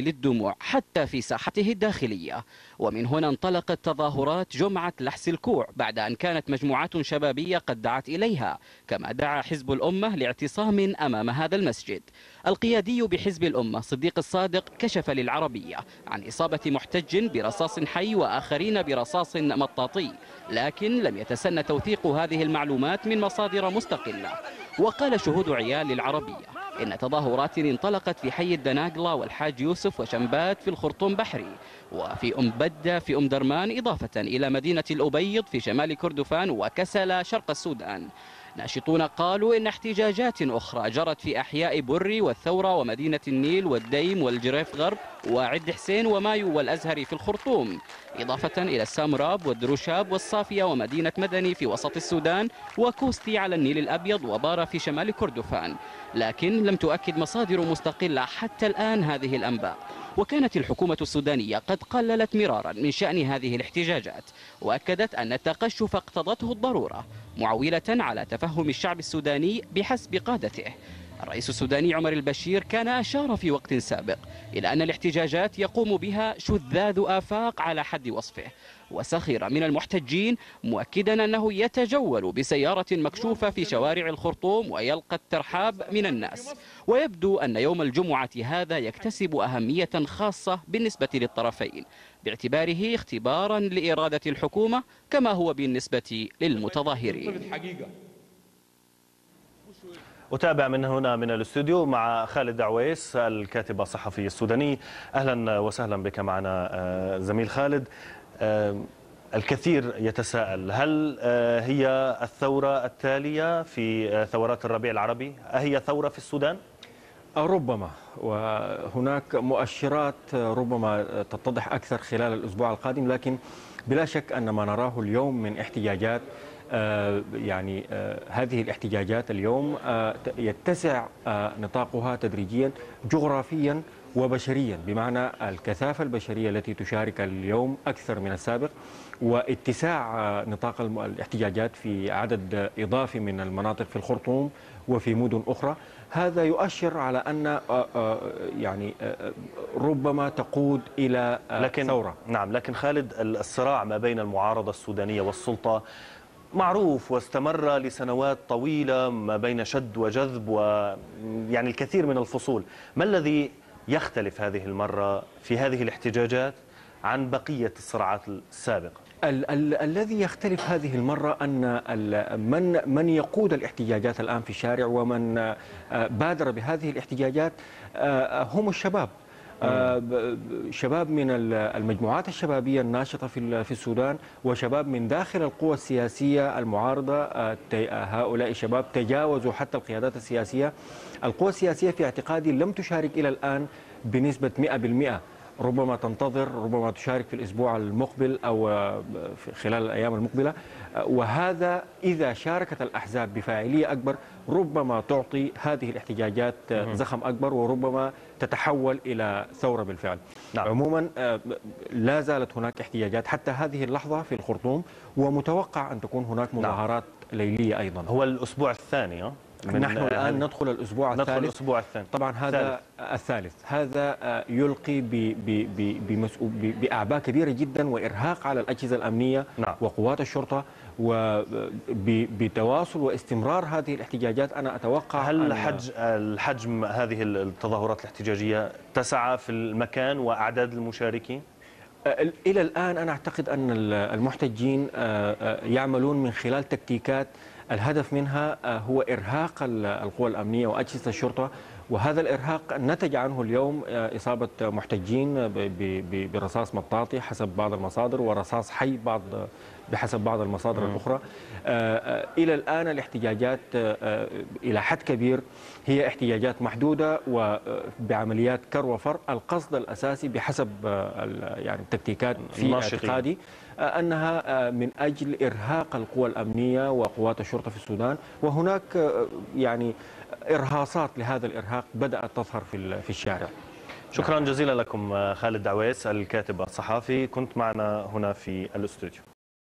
للدموع حتى في ساحته الداخلية. ومن هنا انطلقت تظاهرات جمعة لحس الكوع بعد أن كانت مجموعات شبابية قد دعت إليها كما دعا حزب الأمة لاعتصام أمام هذا المسجد. القيادي بحزب الأمة صديق الصادق كشف للعربية عن إصابة محتج برصاص حي وآخرين برصاص مطاطي لكن لم يتسنى توثيق هذه المعلومات من مصادر مستقلة. وقال شهود عيال للعربية إن تظاهرات انطلقت في حي الدناقلة والحاج يوسف وشمبات في الخرطوم بحري وفي أم بدة في أم درمان إضافة إلى مدينة الأبيض في شمال كردفان وكسلا شرق السودان. ناشطون قالوا إن احتجاجات أخرى جرت في أحياء بري والثورة ومدينة النيل والديم والجريف غرب وود حسين ومايو والأزهري في الخرطوم. إضافة إلى السامراب والدروشاب والصافية ومدينة مدني في وسط السودان وكوستي على النيل الأبيض وبارا في شمال كردفان. لكن لم تؤكد مصادر مستقلة حتى الآن هذه الأنباء. وكانت الحكومة السودانية قد قللت مرارا من شأن هذه الاحتجاجات وأكدت أن التقشف اقتضته الضرورة معولة على تفهم الشعب السوداني بحسب قادته. الرئيس السوداني عمر البشير كان أشار في وقت سابق إلى أن الاحتجاجات يقوم بها شذاذ آفاق على حد وصفه وسخر من المحتجين مؤكدا أنه يتجول بسيارة مكشوفة في شوارع الخرطوم ويلقى الترحاب من الناس. ويبدو أن يوم الجمعة هذا يكتسب أهمية خاصة بالنسبة للطرفين باعتباره اختبارا لإرادة الحكومة كما هو بالنسبة للمتظاهرين. أتابع من هنا من الاستوديو مع خالد عويس الكاتب الصحفي السوداني. أهلا وسهلا بك معنا آه، زميل خالد. الكثير يتساءل هل آه، هي الثورة التالية في ثورات الربيع العربي أهي ثورة في السودان؟ ربما وهناك مؤشرات ربما تتضح أكثر خلال الأسبوع القادم لكن بلا شك أن ما نراه اليوم من احتجاجات آه، يعني آه، هذه الاحتجاجات اليوم آه، يتسع نطاقها تدريجيا جغرافيا وبشريا بمعنى الكثافة البشرية التي تشارك اليوم أكثر من السابق واتساع نطاق الاحتجاجات في عدد إضافي من المناطق في الخرطوم وفي مدن أخرى. هذا يؤشر على أن يعني ربما تقود إلى لكن ثورة. نعم لكن خالد الصراع ما بين المعارضة السودانية والسلطة معروف واستمر لسنوات طويلة ما بين شد وجذب ويعني الكثير من الفصول. ما الذي يختلف هذه المرة في هذه الاحتجاجات عن بقية الصراعات السابقة. ال ال الذي يختلف هذه المرة أن من من يقود الاحتجاجات الآن في الشارع ومن آه، بادر بهذه الاحتجاجات آه، هم الشباب. شباب من المجموعات الشبابية الناشطة في السودان وشباب من داخل القوى السياسية المعارضة آه، هؤلاء الشباب تجاوزوا حتى القيادات السياسية. القوى السياسية في اعتقادي لم تشارك إلى الآن بنسبة 100% ربما تنتظر ربما تشارك في الأسبوع المقبل أو آه، خلال الأيام المقبلة آه، وهذا إذا شاركت الأحزاب بفاعلية أكبر ربما تعطي هذه الاحتجاجات آه، زخم أكبر وربما تتحول إلى ثورة بالفعل نعم. عموما لا زالت هناك احتجاجات حتى هذه اللحظة في الخرطوم ومتوقع أن تكون هناك نعم. مظاهرات نعم. ليلية أيضا هو الأسبوع الثاني نحن الآن ندخل الأسبوع ندخل الثالث الأسبوع الثاني طبعا هذا الثالث, الثالث. هذا آه، يلقي بأعباء كبيرة جدا وإرهاق على الأجهزة الأمنية نعم. وقوات الشرطة وبتواصل واستمرار هذه الاحتجاجات أنا أتوقع هل حج الحجم هذه التظاهرات الاحتجاجية تسعى في المكان وأعداد المشاركين؟ آه، إلى الآن أنا أعتقد أن المحتجين آه، يعملون من خلال تكتيكات. الهدف منها آه، هو إرهاق القوى الأمنية وأجهزة الشرطة وهذا الإرهاق نتج عنه اليوم آه، إصابة محتجين برصاص مطاطي حسب بعض المصادر ورصاص حي بعض بحسب بعض المصادر الأخرى. آه، إلى الآن الاحتجاجات إلى حد كبير هي احتجاجات محدودة وبعمليات كر وفر. القصد الأساسي بحسب يعني التكتيكات في اعتقادي أنها من أجل إرهاق القوى الأمنية وقوات الشرطة في السودان. وهناك يعني إرهاصات لهذا الإرهاق بدأت تظهر في الشارع. شكرا جزيلا لكم خالد دعويس الكاتب الصحافي. كنت معنا هنا في الاستوديو.